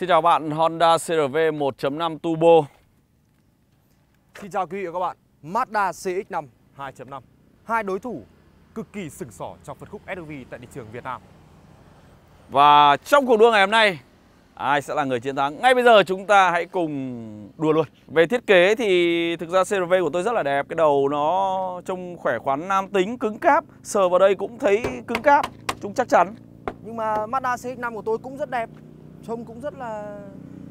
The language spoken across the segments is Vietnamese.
Xin chào bạn Honda CRV 1.5 Turbo. Xin chào quý vị và các bạn Mazda CX-5 2.5 Hai đối thủ cực kỳ sừng sỏ trong phân khúc SUV tại thị trường Việt Nam. Và trong cuộc đua ngày hôm nay Ai sẽ là người chiến thắng? Ngay bây giờ chúng ta hãy cùng đua luôn. Về thiết kế thì thực ra CRV của tôi rất là đẹp. Cái đầu nó trông khỏe khoắn nam tính, cứng cáp. Sờ vào đây cũng thấy cứng cáp Chúng chắc chắn. Nhưng mà Mazda CX-5 của tôi cũng rất đẹp Trông cũng rất là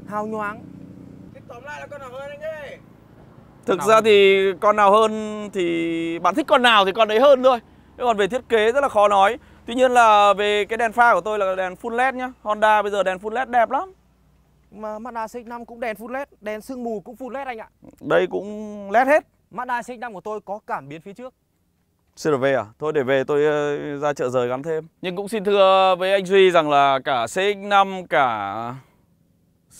hào nhoáng. Thế tóm lại là con nào hơn anh ơi Thực nào ra hơn? thì con nào hơn thì bạn thích con nào thì con đấy hơn thôi. Thế còn về thiết kế rất là khó nói. Tuy nhiên là về cái đèn pha của tôi là đèn full led nhá. Honda bây giờ đèn full led đẹp lắm. Mà Mazda CX-5 cũng đèn full LED Đèn sương mù cũng full LED anh ạ. Đây cũng led hết. Mazda CX-5 của tôi có cảm biến phía trước CRV à? Thôi để về tôi ờ, ra chợ rời gắn thêm. Nhưng cũng xin thưa với anh Duy rằng là cả CX-5 cả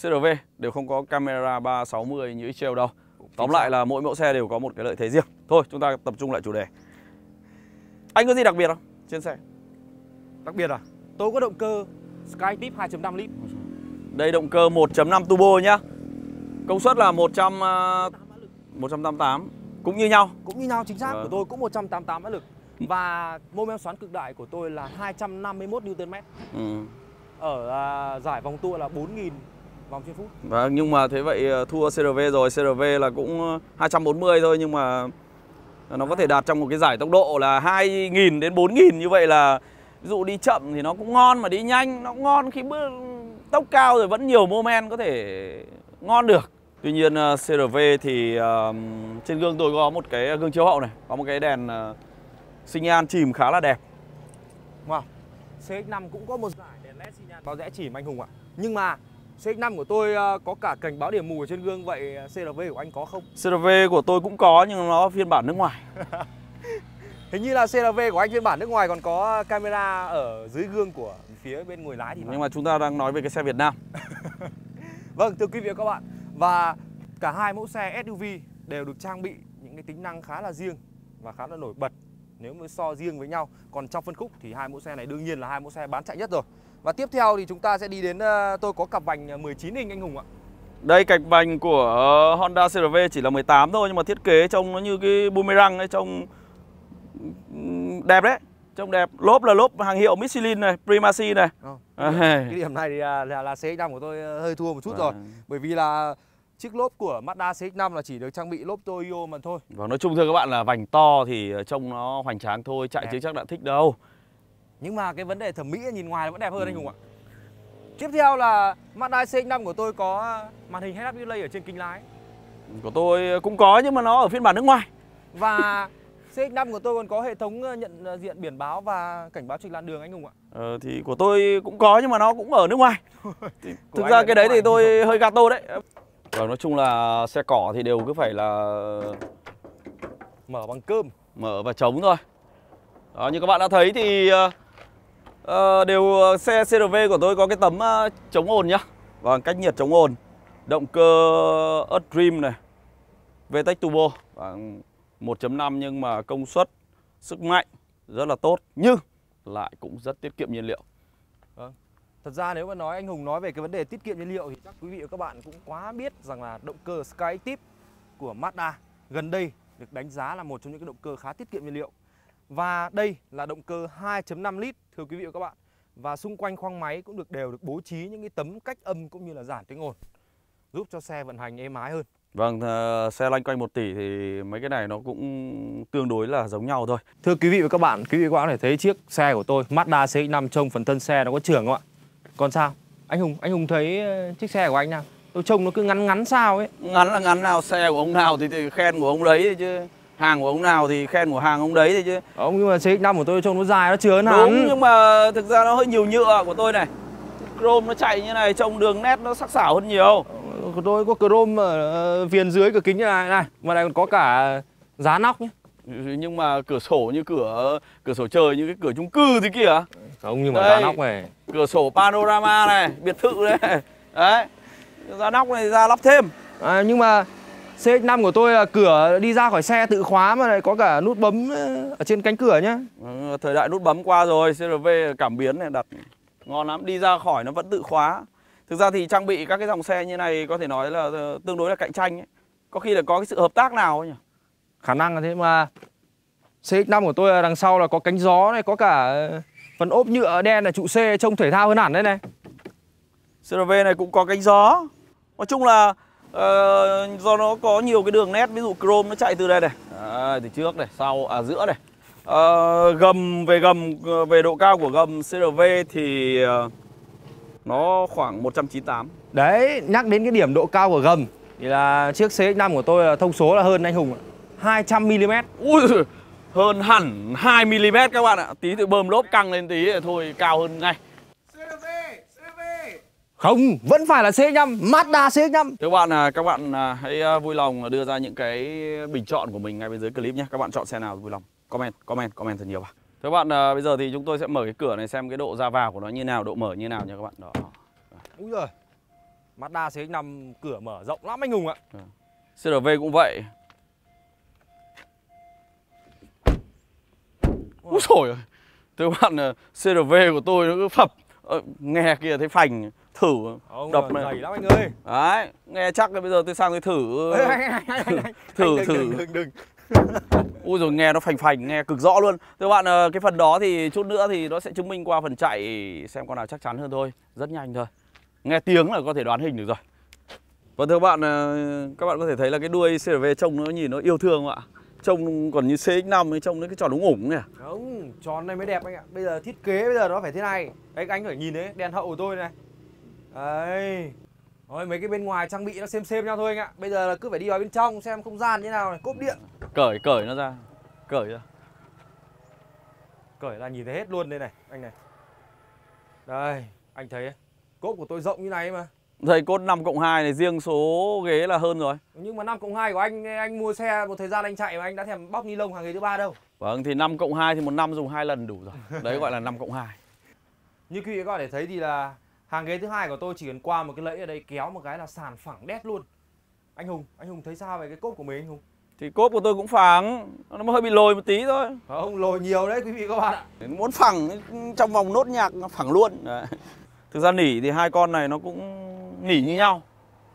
CRV đều không có camera 360 như XL đâu. Tóm lại là mỗi mẫu xe đều có một cái lợi thế riêng. Thôi chúng ta tập trung lại chủ đề. Anh có gì đặc biệt không? Trên xe? Đặc biệt à? Tôi có động cơ Skytip 2.5 lít. Đây động cơ 1.5 turbo nhá. Công suất là 100 ờ, 188 Cũng như nhau. Cũng như nhau chính xác. Vâng. của tôi cũng 188 mã lực. Và mô men xoắn cực đại của tôi là 251 Nm. Ừ. Ở à, giải vòng tua là 4.000 vòng trên phút. Vâng, nhưng mà thế vậy ờ, thua CRV rồi. CRV là cũng ờ, 240 thôi Nhưng mà nó có thể đạt trong một cái giải tốc độ là 2.000 đến 4.000 Như vậy là ví dụ đi chậm thì nó cũng ngon Mà đi nhanh nó cũng ngon. Khi bước tốc cao rồi vẫn nhiều moment có thể ngon được Tuy nhiên ờ, CRV thì ờ, trên gương tôi có một cái gương chiếu hậu này Có một cái đèn uh, sinh nhan chìm khá là đẹp Wow. CX-5 cũng có một giải đèn LED xi nhan báo rẽ chỉ anh Hùng ạ. Nhưng mà CX-5 của tôi à, có cả cảnh báo điểm mù ở trên gương vậy CRV của anh có không? CRV của tôi cũng có nhưng nó phiên bản nước ngoài Hình như là CRV của anh phiên bản nước ngoài còn có camera ở dưới gương của phía bên ngồi lái thì phải. Nhưng mà chúng ta đang nói về cái xe Việt Nam Vâng, thưa quý vị và các bạn. Và cả hai mẫu xe SUV đều được trang bị những cái tính năng khá là riêng và khá là nổi bật nếu mà so riêng với nhau. Còn trong phân khúc thì hai mẫu xe này đương nhiên là hai mẫu xe bán chạy nhất rồi. Và tiếp theo thì chúng ta sẽ đi đến à, tôi có cặp vành 19 inch anh Hùng ạ. Đây cạch vành của Honda CRV chỉ là 18 thôi nhưng mà thiết kế trông nó như cái boomerang ấy trông đẹp đấy. Trông đẹp. Lốp là lốp hàng hiệu Michelin này, Primacy này. Ờ, À, cái điểm này thì à, là, là CX-5 của tôi ờ, hơi thua một chút rồi Vâng. bởi vì là chiếc lốp của Mazda CX-5 là chỉ được trang bị lốp Toyo mà thôi Vâng, nói chung thưa các bạn là vành to thì trông nó hoành tráng thôi, chạy Đẹp. chứ chắc đã thích đâu. nhưng mà cái vấn đề thẩm mỹ nhìn ngoài vẫn đẹp hơn anh Hùng ạ tiếp theo là Mazda CX-5 của tôi có màn hình head-up display ở trên kính lái Của tôi cũng có nhưng mà nó ở phiên bản nước ngoài. và CX-5 của tôi còn có hệ thống ờ, nhận ờ, diện biển báo và cảnh báo trịch làn đường anh Hùng ạ Ờ, thì của tôi cũng có nhưng mà nó cũng ở nước ngoài. Thì thực ra cái đấy thì tôi hơi gato đấy và nói chung là xe cỏ thì đều cứ phải là mở bằng cơm mở và trống thôi. Đó như các bạn đã thấy thì uh, đều ờ, xe CRV của tôi có cái tấm uh, chống ồn nhá. Và cách nhiệt chống ồn động cơ Earth Dream này VTEC Turbo vâng, 1.5 nhưng mà công suất sức mạnh rất là tốt nhưng lại cũng rất tiết kiệm nhiên liệu. Thật ra nếu mà nói anh Hùng nói về cái vấn đề tiết kiệm nhiên liệu thì chắc quý vị và các bạn cũng quá biết rằng là động cơ Skyactiv của Mazda gần đây được đánh giá là một trong những cái động cơ khá tiết kiệm nhiên liệu. Và đây là động cơ 2.5 lít thưa quý vị và các bạn. Và xung quanh khoang máy cũng được đều được bố trí những cái tấm cách âm cũng như là giảm tiếng ồn giúp cho xe vận hành êm ái hơn. Vâng, ờ, xe lanh quanh 1 tỷ thì mấy cái này nó cũng tương đối là giống nhau thôi Thưa quý vị và các bạn, quý vị và các bạn có thể thấy chiếc xe của tôi Mazda CX-5 trông phần thân xe nó có trưởng không ạ? Còn sao? Anh Hùng, anh Hùng thấy ờ, chiếc xe của anh nào? Tôi trông nó cứ ngắn ngắn sao ấy. ngắn là ngắn nào xe của ông nào thì, thì khen của ông đấy chứ hàng của ông nào thì khen của hàng ông đấy chứ Ông nhưng mà CX-5 của tôi trông nó dài nó chứa hẳn. đúng nhưng mà thực ra nó hơi nhiều nhựa của tôi này chrome nó chạy như này trông đường nét nó sắc sảo hơn nhiều của tôi có chrome ở ờ, viền dưới cửa kính như này này, mà này còn có cả giá nóc nhé. nhưng mà cửa sổ như cửa cửa sổ trời như cái cửa chung cư thế kìa Không nhưng mà Đây. giá nóc này. Cửa sổ panorama này biệt thự đây đấy ra nóc này ra lắp thêm À, nhưng mà CX-5 của tôi là cửa đi ra khỏi xe tự khóa mà lại có cả nút bấm ờ, ở trên cánh cửa nhá. Ừ, thời đại nút bấm qua rồi CRV cảm biến này đặt ngon lắm đi ra khỏi nó vẫn tự khóa Thực ra thì trang bị các cái dòng xe như này có thể nói là ờ, tương đối là cạnh tranh ấy. Có khi là có cái sự hợp tác nào ấy nhỉ? Khả năng là thế mà CX-5 của tôi là đằng sau là có cánh gió này, có cả ờ, phần ốp nhựa đen là trụ C trông thể thao hơn hẳn đấy này. CRV này cũng có cánh gió. Nói chung là ờ, do nó có nhiều cái đường nét ví dụ chrome nó chạy từ đây này, à, từ trước này, sau à giữa này. Ờ, gầm về gầm ờ, về độ cao của gầm CRV thì ờ, nó khoảng 198. Đấy, nhắc đến cái điểm độ cao của gầm thì là chiếc CX-5 của tôi là thông số là hơn anh Hùng ạ. 200 mm. Ui giời, hơn hẳn 2 mm các bạn ạ. Tí thì bơm lốp căng lên tí thôi cao hơn ngay. Không, vẫn phải là CX-5, Mazda CX-5. Các bạn à, các bạn à, hãy à, vui lòng đưa ra những cái bình chọn của mình ngay bên dưới clip nhé. Các bạn chọn xe nào vui lòng comment comment comment thật nhiều vào. Các bạn à, bây giờ thì chúng tôi sẽ mở cái cửa này xem cái độ ra vào của nó như nào, độ mở như nào nha các bạn. Đó. Úi giời. Mazda CX-5 cửa mở rộng lắm anh Hùng ạ. CRV cũng vậy. Úi dồi ôi. Các bạn à, CRV của tôi nó cứ phập. Ờ, nghe kia thấy phành. Thử. Ông đập này. dày lắm anh ơi. Đấy, nghe chắc là bây giờ tôi sang tôi thử. Thử thử. đừng, đừng, đừng. Ui rồi nghe nó phành phành, nghe cực rõ luôn. Thưa bạn, ờ, cái phần đó thì chút nữa thì nó sẽ chứng minh qua phần chạy xem con nào chắc chắn hơn thôi. Rất nhanh thôi. Nghe tiếng là có thể đoán hình được rồi. Và thưa bạn, ờ, các bạn có thể thấy là cái đuôi CRV trông nó nhìn nó yêu thương không ạ Trông còn như CX-5 ấy, trông nó cái tròn đúng ủng nhỉ Không, tròn này mới đẹp anh ạ. Bây giờ thiết kế bây giờ nó phải thế này. Đấy anh phải nhìn đấy, đèn hậu của tôi này. Đấy. Thôi mấy cái bên ngoài trang bị nó xem xem nhau thôi anh ạ. Bây giờ là cứ phải đi vào bên trong xem không gian như nào này, cốp điện. Cởi, cởi nó ra Cởi ra Cởi ra nhìn thấy hết luôn đây này, anh này. Đây, anh thấy ấy. Cốp của tôi rộng như này mà. Đây cốt 5 cộng 2 này riêng số ghế là hơn rồi Nhưng mà 5 cộng 2 của anh anh mua xe một thời gian anh chạy mà anh đã thèm bóc ni lông hàng ghế thứ ba đâu. Vâng thì 5 cộng 2 thì một năm dùng hai lần đủ rồi Đấy gọi là 5 cộng 2 Như quý vị các bạn để thấy thì là hàng ghế thứ hai của tôi chỉ cần qua một cái lẫy ở đây kéo một cái là sàn phẳng đét luôn. Anh Hùng, anh Hùng thấy sao về cái cốp của mình anh Hùng? Thì cốt của tôi cũng phẳng Nó hơi bị lồi một tí thôi Không, lồi nhiều đấy quý vị các bạn ạ. Muốn phẳng trong vòng nốt nhạc nó phẳng luôn Đấy. Thực ra nỉ thì hai con này nó cũng nỉ như nhau.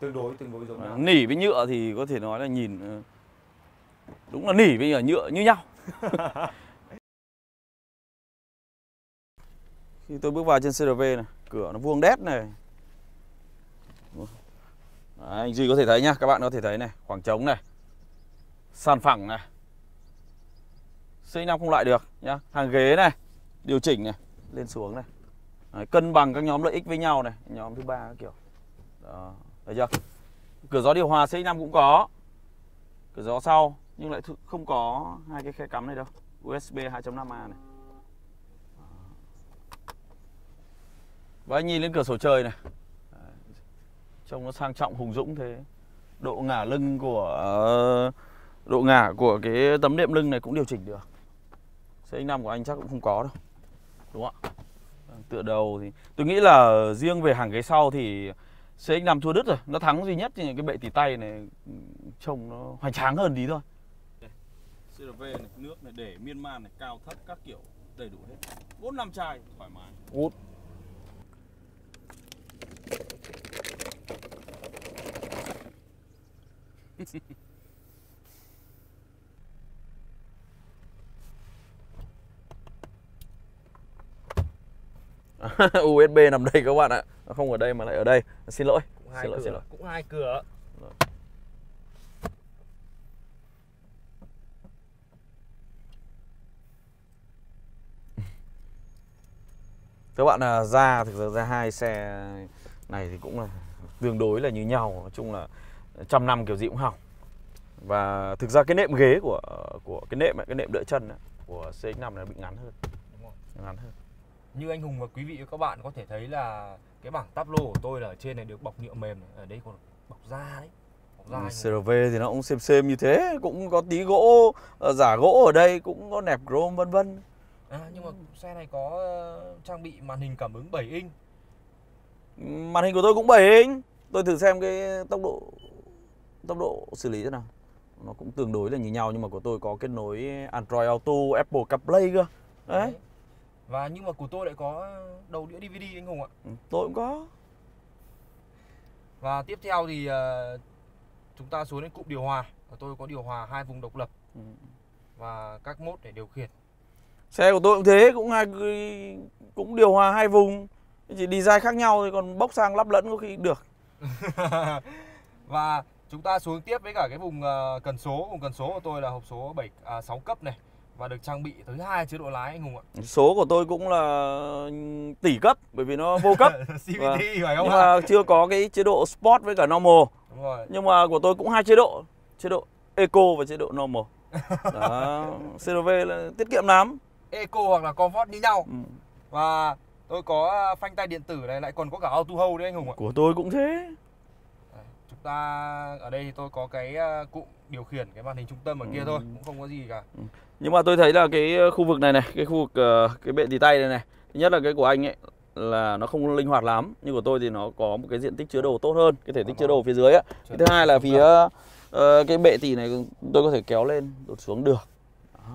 Tương đối, tương đối giống nhau. Nỉ với nhựa thì có thể nói là nhìn ờ, Đúng là nỉ với nhựa như nhau. Khi tôi bước vào trên CRV này Cửa nó vuông đét này. Đấy, Anh Duy có thể thấy nhá Các bạn có thể thấy này Khoảng trống này Sàn phẳng này. C5 không lại được nhá Hàng ghế này Điều chỉnh này Lên xuống này. Đấy, Cân bằng các nhóm lợi ích với nhau này Nhóm thứ ba kiểu Ờ, Đó Đấy chưa? Cửa gió điều hòa CX5 cũng có. Cửa gió sau, Nhưng lại không có hai cái khe cắm này đâu. USB 2.5A này. Và anh nhìn lên cửa sổ trời này. Trông nó sang trọng hùng dũng thế. Độ ngả lưng của ờ, Độ ngả của cái tấm đệm lưng này cũng điều chỉnh được. CX-5 của anh chắc cũng không có đâu. Đúng không ạ? Tựa đầu thì, Tôi nghĩ là riêng về hàng ghế sau thì CX-5 thua đứt rồi Nó thắng duy nhất thì cái bệ tỉ tay này Trông nó hoành tráng hơn tí thôi. CRV này, nước này, để miên man này, cao thấp các kiểu đầy đủ hết. 4 năm chai thoải mái. Út. USB nằm đây các bạn ạ không ở đây mà lại ở đây Xin lỗi Cũng hai Xin lỗi, cửa, xin lỗi. cũng hai cửa. Các bạn là ra thực ra ra hai xe này thì cũng là tương đối là như nhau nói chung là trăm năm kiểu gì cũng hỏng và thực ra cái nệm ghế của của cái nệm ấy, cái nệm đỡ chân ấy, của CX5 này bị ngắn hơn Đúng rồi. ngắn hơn Như anh Hùng và quý vị và các bạn có thể thấy là cái bảng táp lô của tôi là ở trên này được bọc nhựa mềm này. ở đây còn bọc da đấy. Bọc da. CRV thì nó cũng xem xem như thế cũng có tí gỗ ờ, giả gỗ ở đây cũng có nẹp chrome vân vân À, nhưng mà xe này có ờ, trang bị màn hình cảm ứng 7 inch. màn hình của tôi cũng 7 inch tôi thử xem cái tốc độ tốc độ xử lý thế nào nó cũng tương đối là như nhau nhưng mà của tôi có kết nối Android Auto Apple CarPlay cơ đấy Và nhưng mà của tôi lại có đầu đĩa DVD anh Hùng ạ. Ừ, tôi cũng có Và tiếp theo thì ờ, chúng ta xuống đến cụm điều hòa. Và tôi có điều hòa hai vùng độc lập Ừ. và các mốt để điều khiển. Xe của tôi cũng thế, cũng hai cũng điều hòa hai vùng. Chỉ design khác nhau thôi còn bốc sang lắp lẫn có khi được. và chúng ta xuống tiếp với cả cái vùng ờ, cần số. Vùng cần số của tôi là hộp số 7 à, 6 cấp này và được trang bị tới hai chế độ lái anh Hùng ạ. Số của tôi cũng là tỷ cấp bởi vì nó vô cấp. CVT Vâng. phải không Nhưng ạ? mà chưa có cái chế độ Sport với cả Normal. Đúng rồi. Nhưng mà của tôi cũng hai chế độ, chế độ Eco và chế độ Normal. Đó, CRV là tiết kiệm lắm. Eco hoặc là Comfort như nhau. Ừ. Và tôi có phanh tay điện tử này lại còn có cả auto hold đấy anh Hùng ạ. Của tôi cũng thế. Chúng ta ở đây thì tôi có cái ờ, cụm điều khiển cái màn hình trung tâm ở kia Ừ. thôi, cũng không có gì cả. Nhưng mà tôi thấy là cái khu vực này này, cái khu vực ờ, cái bệ tì tay này này, thứ nhất là cái của anh ấy là nó không linh hoạt lắm, nhưng của tôi thì nó có một cái diện tích chứa đồ tốt hơn, cái thể tích chứa đồ phía dưới á. Cái thứ hai là phía ờ, cái bệ tì này tôi có thể kéo lên, đột xuống được. Đó.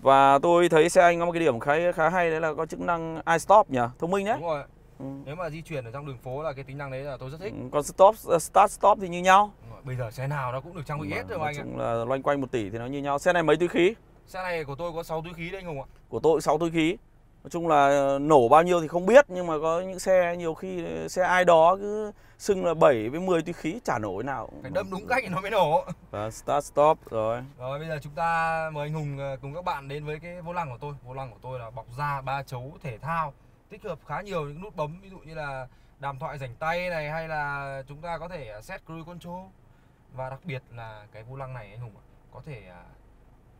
Và tôi thấy xe anh có một cái điểm khá khá hay đấy là có chức năng iStop nhỉ, thông minh đấy. Đúng rồi. Ừ. Nếu mà di chuyển ở trong đường phố là cái tính năng đấy là tôi rất thích. Còn stop, start stop thì như nhau. Rồi. Bây giờ xe nào nó cũng được trang bị hết rồi mà Nói anh ạ. chung là loanh quanh một tỷ thì nó như nhau. Xe này mấy túi khí? Xe này của tôi có 6 túi khí đấy anh Hùng ạ. của tôi 6 túi khí nói chung là ờ, nổ bao nhiêu thì không biết nhưng mà có những xe nhiều khi xe ai đó cứ xưng là 7 với 10 túi khí chả nổi nào Phải đâm đúng cách thì nó mới nổ. và start stop rồi Rồi bây giờ chúng ta mời anh Hùng ờ, cùng các bạn đến với cái vô lăng của tôi. Vô lăng của tôi là bọc da ba chấu thể thao, tích hợp khá nhiều những nút bấm ví dụ như là đàm thoại rảnh tay này hay là chúng ta có thể set cruise control. Và đặc biệt là cái vô lăng này anh Hùng có thể à,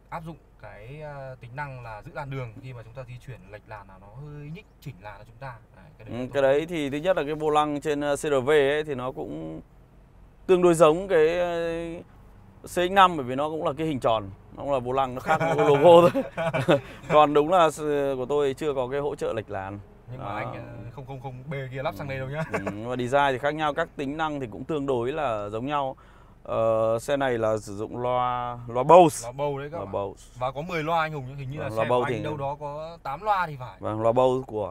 áp dụng cái à, tính năng là giữ làn đường khi mà chúng ta di chuyển lệch làn là nó hơi nhích chỉnh làn cho chúng ta. Đấy, cái Ừ, đấy, là cái đấy thì thứ nhất là cái vô lăng trên ờ, CRV ấy thì nó cũng tương đối giống cái ờ, CX5 bởi vì nó cũng là cái hình tròn nó cũng là vô lăng nó khác cái logo thôi còn đúng là của tôi chưa có cái hỗ trợ lệch làn nhưng mà Đó. anh không không không bê kia lắp sang đây đâu nhá. Ừ, mà design thì khác nhau các tính năng thì cũng tương đối là giống nhau ờ, xe này là sử dụng loa loa Bose. Loa bầu đấy các loa bạn. Bose. Và có 10 loa anh Hùng hình như là Vâng, xe loa của anh thì- đâu đó có 8 loa thì phải. và loa Bose của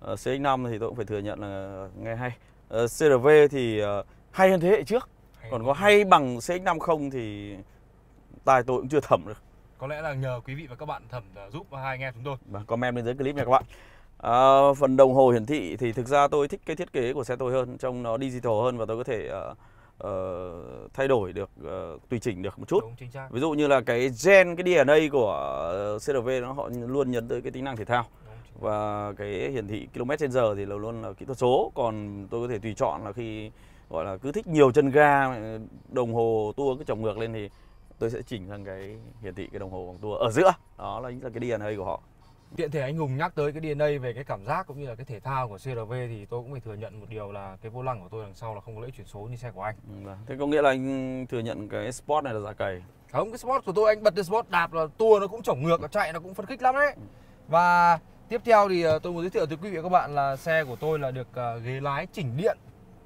ờ, CX5 thì tôi cũng phải thừa nhận là nghe hay. Ờ, CRV thì ờ, hay hơn thế hệ trước. Còn có hay bằng CX5 không thì tai tôi cũng chưa thẩm được. Có lẽ là nhờ quý vị và các bạn thẩm giúp hai anh em chúng tôi. và comment bên dưới clip nha các bạn. Ờ, phần đồng hồ hiển thị thì thực ra tôi thích cái thiết kế của xe tôi hơn trông nó digital hơn và tôi có thể ờ, ờ, thay đổi được ờ, tùy chỉnh được một chút. Đúng ví dụ như là cái gen cái DNA của ờ, CRV nó họ luôn nhấn tới cái tính năng thể thao. Và cái hiển thị km trên giờ thì là luôn là kỹ thuật số. Còn tôi có thể tùy chọn là khi gọi là cứ thích nhiều chân ga đồng hồ tua cứ chồng ngược lên thì tôi sẽ chỉnh sang cái hiển thị cái đồng hồ vòng tua ở giữa. Đó là chính là cái DNA của họ Tiện thể anh Hùng nhắc tới cái DNA về cái cảm giác cũng như là cái thể thao của CRV thì tôi cũng phải thừa nhận một điều là cái vô lăng của tôi đằng sau là không có lẫy chuyển số như xe của anh. Ừ, vâng. thế có nghĩa là anh thừa nhận cái sport này là giả cày Không, cái sport của tôi anh bật cái sport đạp là tua nó cũng chổng ngược, nó chạy nó cũng phấn khích lắm đấy. Và tiếp theo thì ờ, tôi muốn giới thiệu tới quý vị và các bạn là xe của tôi là được ờ, ghế lái chỉnh điện.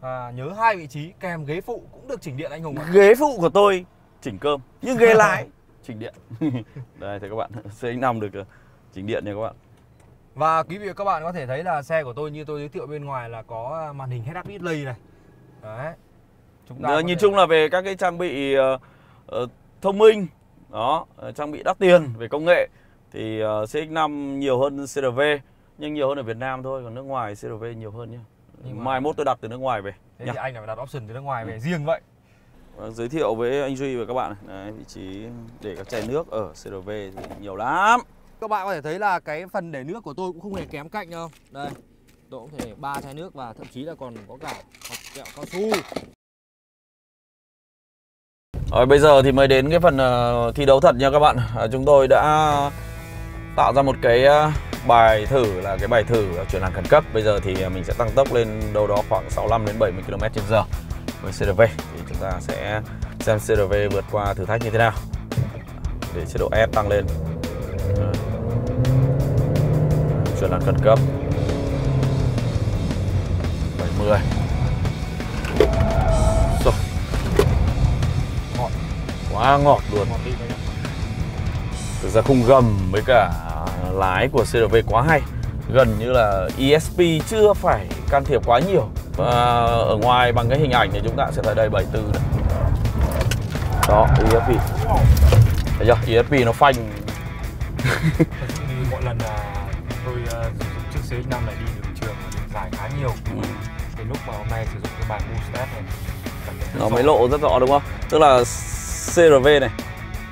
À, nhớ hai vị trí kèm ghế phụ cũng được chỉnh điện anh Hùng ạ. ghế phụ của tôi chỉnh cơm nhưng ghế lái chỉnh điện đây thì các bạn CX5 được ờ, chỉnh điện nha các bạn Và quý vị và các bạn có thể thấy là xe của tôi như tôi giới thiệu bên ngoài là có màn hình head up display này. Đấy. Chúng có nhìn thể- chung là về các cái trang bị ờ, ờ, thông minh đó ờ, trang bị đắt tiền về công nghệ thì ờ, CX5 nhiều hơn CRV nhưng nhiều hơn ở Việt Nam thôi còn nước ngoài CRV nhiều hơn nhé Nhưng mà- mai mốt tôi đặt từ nước ngoài về Thế nhá. thì anh phải đặt option từ nước ngoài về riêng vậy. Giới thiệu với anh Duy và các bạn này. Đấy, vị trí để các chai nước ở CRV thì nhiều lắm các bạn có thể thấy là cái phần để nước của tôi cũng không hề kém cạnh đâu. Đây, tôi cũng thể ba chai nước và thậm chí là còn có cả hộp kẹo cao su. Rồi bây giờ thì mới đến cái phần ờ, thi đấu thật nha các bạn. Ờ, chúng tôi đã tạo ra một cái ờ, bài thử là cái bài thử chuyển làn khẩn cấp. Bây giờ thì mình sẽ tăng tốc lên đâu đó khoảng 65 đến 70 km/h với CRV thì chúng ta sẽ xem CRV vượt qua thử thách như thế nào. Để chế độ S tăng lên. Rồi. Chuyển làn khẩn cấp. 70. Rồi. Ngọt. Quá ngọt luôn. Thực ra khung gầm với cả lái của CRV quá hay Gần như là ESP chưa phải can thiệp quá nhiều và ở ngoài bằng cái hình ảnh thì chúng ta sẽ thấy đây 74 này đó ESP thấy chưa ESP nó phanh mỗi lần là CX-5 này đi đường trường và đường dài khá nhiều. Ừ. Đến lúc mà hôm nay sử dụng cái bài Move Step này nó mới lộ rất rõ đúng không? Tức là CRV này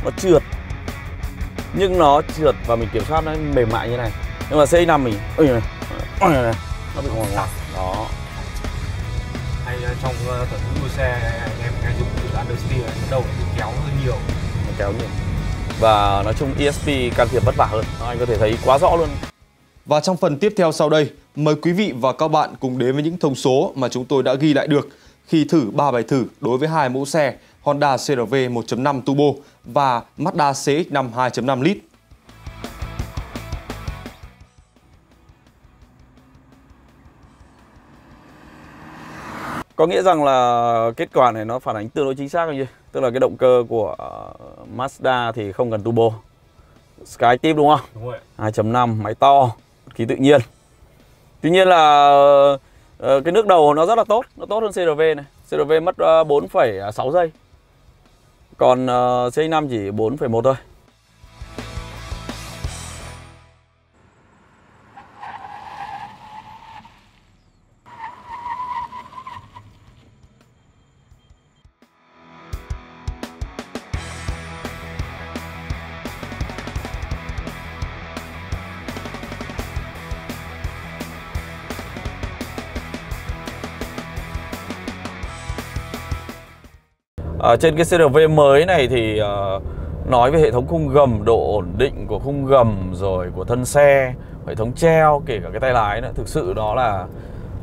nó trượt. Nhưng nó trượt và mình kiểm soát nó mềm mại như này. Nhưng mà CX5 mình ôi này, ôi này, nó bị ngoằng ngoằng đó. Hay uh, trong uh, tận đua xe anh em hay dùng từ understeer cái đầu kéo hơi nhiều. Kéo nhiều. Và nói chung ESP can thiệp vất vả hơn. Anh có thể thấy quá rõ luôn Và trong phần tiếp theo sau đây, mời quý vị và các bạn cùng đến với những thông số mà chúng tôi đã ghi lại được khi thử 3 bài thử đối với hai mẫu xe Honda CRV 1.5 Turbo và Mazda CX-5 2.5 lít. có nghĩa rằng là kết quả này nó phản ánh tương đối chính xác anh gì tức là cái động cơ của ờ, Mazda thì không cần turbo. Skytip đúng không? Đúng rồi 2.5 máy to khí tự nhiên. Tuy nhiên là ờ, cái nước đầu nó rất là tốt nó tốt hơn CRV này. CRV mất ờ, 4,6 giây. Còn ờ, CX5 chỉ 4,1 thôi. À, trên cái CRV mới này thì à, nói về hệ thống khung gầm, độ ổn định của khung gầm rồi của thân xe, hệ thống treo, kể cả cái tay lái nữa, thực sự đó là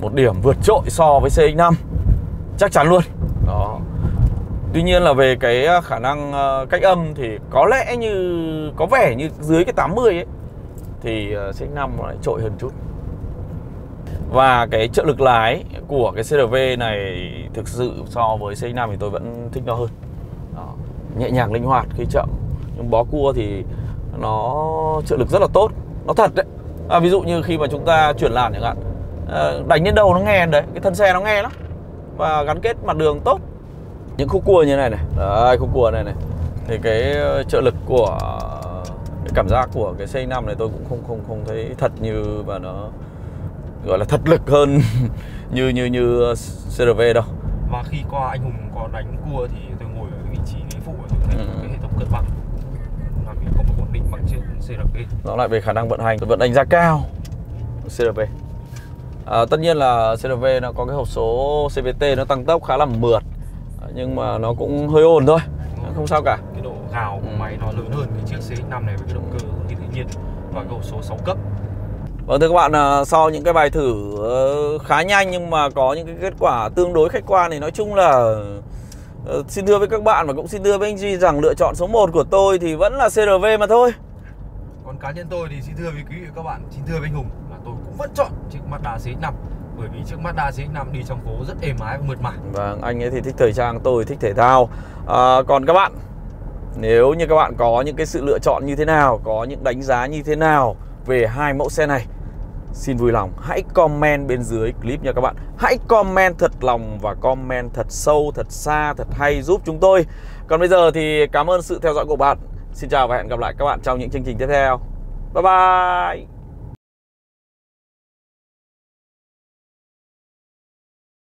một điểm vượt trội so với CX-5 chắc chắn luôn. Đó. Tuy nhiên là về cái ờ, khả năng cách âm thì có lẽ như có vẻ như dưới cái 80 ấy thì CX-5 nó lại trội hơn chút. Và cái trợ lực lái của cái CRV này thực sự so với CX5 thì tôi vẫn thích nó hơn. Đó. Nhẹ nhàng linh hoạt khi chậm. Nhưng bó cua thì nó trợ lực rất là tốt. Nó thật đấy. À, Ví dụ như khi mà chúng ta chuyển làn chẳng hạn à, Đánh lên đầu nó nghe đấy Cái thân xe nó nghe lắm. Và gắn kết mặt đường tốt. Những khúc cua như này này. Đấy khúc cua này này. Thì cái ờ, trợ lực của cái cảm giác của cái C5 này tôi cũng không không không thấy thật như và nó gọi là thật lực hơn như như như CRV đâu. và khi qua anh hùng có đánh cua thì tôi ngồi ở vị trí ghế phụ thì thấy Ừ. cái hệ thống cân bằng làm việc không có ổn định bằng trên CRV Nó lại về khả năng vận hành, vận đánh giá cao CRV. À, tất nhiên là CRV nó có cái hộp số CVT nó tăng tốc khá là mượt À, nhưng mà nó cũng hơi ồn thôi, không sao cả. cái độ gào của Ừ. máy nó lớn hơn cái chiếc CX-5 này với cái động cơ khí tự nhiên và cái hộp số 6 cấp Vâng thưa các bạn, à, sau những cái bài thử ờ, khá nhanh nhưng mà có những cái kết quả tương đối khách quan thì nói chung là ờ, xin thưa với các bạn và cũng xin thưa với anh Duy rằng lựa chọn số 1 của tôi thì vẫn là CRV mà thôi. còn cá nhân tôi thì xin thưa với quý vị và các bạn xin thưa với anh hùng là tôi cũng vẫn chọn chiếc Mazda CX-5 bởi vì chiếc Mazda CX-5 đi trong phố rất êm ái và mượt mà Vâng, anh ấy thì thích thời trang, tôi thích thể thao. À, còn các bạn, nếu như các bạn có những cái sự lựa chọn như thế nào, có những đánh giá như thế nào về hai mẫu xe này, xin vui lòng hãy comment bên dưới clip nha các bạn. Hãy comment thật lòng và comment thật sâu, thật xa, thật hay giúp chúng tôi. Còn bây giờ thì cảm ơn sự theo dõi của bạn. Xin chào và hẹn gặp lại các bạn trong những chương trình tiếp theo. Bye bye.